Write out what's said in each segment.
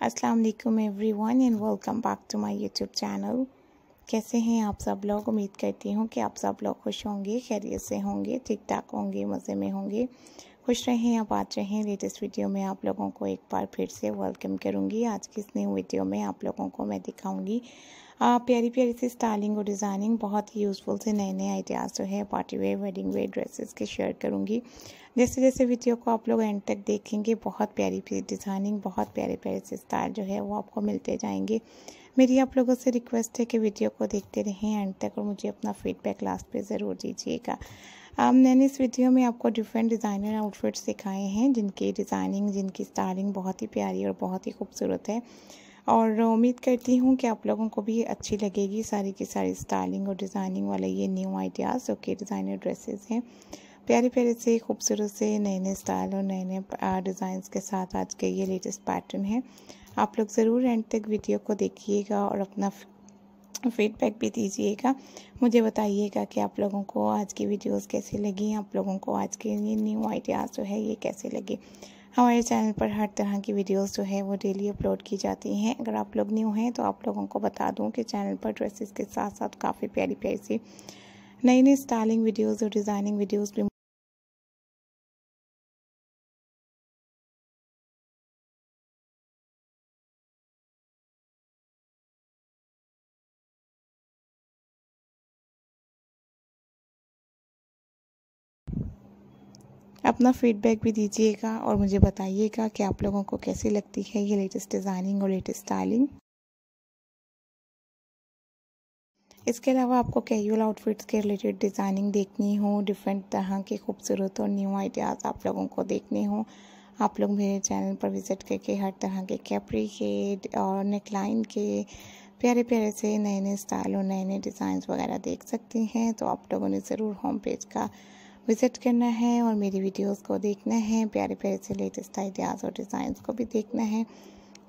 अस्सलाम वालेकुम everyone and welcome back to my YouTube channel कैसे हैं आप सब लोग? उम्मीद करती हूँ कि आप सब लोग खुश होंगे, खैरियत से होंगे ठीक ठाक होंगे, मज़े में होंगे। खुश रहें, आप आज रहें। लेटेस्ट वीडियो में आप लोगों को एक बार फिर से वेलकम करूँगी। आज की इस न्यू वीडियो में आप लोगों को मैं दिखाऊँगी प्यारी प्यारी सी स्टाइलिंग और डिज़ाइनिंग बहुत ही यूज़फुल से नए नए आइडियाज़ जो है party wear wedding wear dresses के शेयर करूँगी। जैसे जैसे वीडियो को आप लोग एंड तक देखेंगे, बहुत प्यारी प्यारी डिज़ाइनिंग बहुत प्यारे प्यारे से स्टाइल जो है वो आपको मिलते जाएँगे। मेरी आप लोगों से रिक्वेस्ट है कि वीडियो को देखते रहें एंड तक और मुझे अपना फीडबैक लास्ट पे ज़रूर दीजिएगा। मैंने इस वीडियो में आपको डिफरेंट डिज़ाइनर आउटफिट्स दिखाए हैं, जिनकी डिज़ाइनिंग जिनकी स्टाइलिंग बहुत ही प्यारी और बहुत ही खूबसूरत है। और उम्मीद करती हूँ कि आप लोगों को भी अच्छी लगेगी सारी की सारी स्टाइलिंग और डिज़ाइनिंग वाले ये न्यू आइडियाज़ जो कि डिज़ाइनर ड्रेसेस हैं। प्यारे प्यारे से, खूबसूरत से नए नए स्टाइल और नए नए डिज़ाइंस के साथ आज के ये लेटेस्ट पैटर्न है। आप लोग ज़रूर एंड तक वीडियो को देखिएगा और अपना फीडबैक भी दीजिएगा। मुझे बताइएगा कि आप लोगों को आज की वीडियोस कैसी लगी, आप लोगों को आज के ये न्यू आइडियाज़ जो है, ये कैसे लगे। हमारे चैनल पर हर तरह की वीडियोस जो है, वो डेली अपलोड की जाती हैं। अगर आप लोग न्यू हैं तो आप लोगों को बता दूँ कि चैनल पर ड्रेसेस के साथ साथ काफ़ी प्यारी प्यारी सी नई नई स्टाइलिंग वीडियोस और डिज़ाइनिंग वीडियोस भी अपना फीडबैक भी दीजिएगा और मुझे बताइएगा कि आप लोगों को कैसी लगती है ये लेटेस्ट डिज़ाइनिंग और लेटेस्ट स्टाइलिंग इसके अलावा आपको कैजुअल आउटफिट्स के रिलेटेड डिज़ाइनिंग देखनी हो डिफरेंट तरह के खूबसूरत और न्यू आइडियाज़ आप लोगों को देखने हो। आप लोग मेरे चैनल पर विज़िट करके हर तरह के कैपरी के और नेकलाइन के प्यारे प्यारे से नए नए स्टाइल और नए नए डिज़ाइंस वगैरह देख सकते हैं तो आप लोगों ने ज़रूर होम पेज का विज़िट करना है और मेरी वीडियोस को देखना है, प्यारे प्यारे से लेटेस्ट आइडियाज़ और डिज़ाइंस को भी देखना है।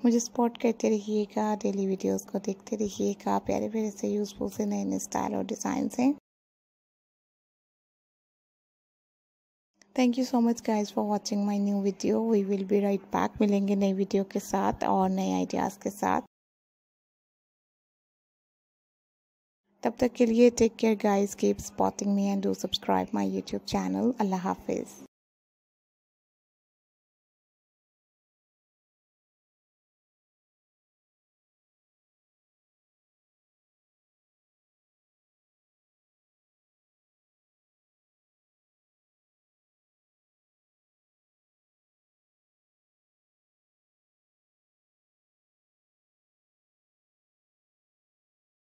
मुझे सपोर्ट करते रहिएगा, डेली वीडियोस को देखते रहिएगा, प्यारे प्यारे से यूज़फुल से नए नए स्टाइल और डिज़ाइंस हैं। Thank you so much guys for watching my new video we will be right back मिलेंगे नई वीडियो के साथ और नए आइडियाज़ के साथ। तब तक के लिए take care guys keep spotting me and do subscribe my YouTube channel अल्लाह हाफिज़.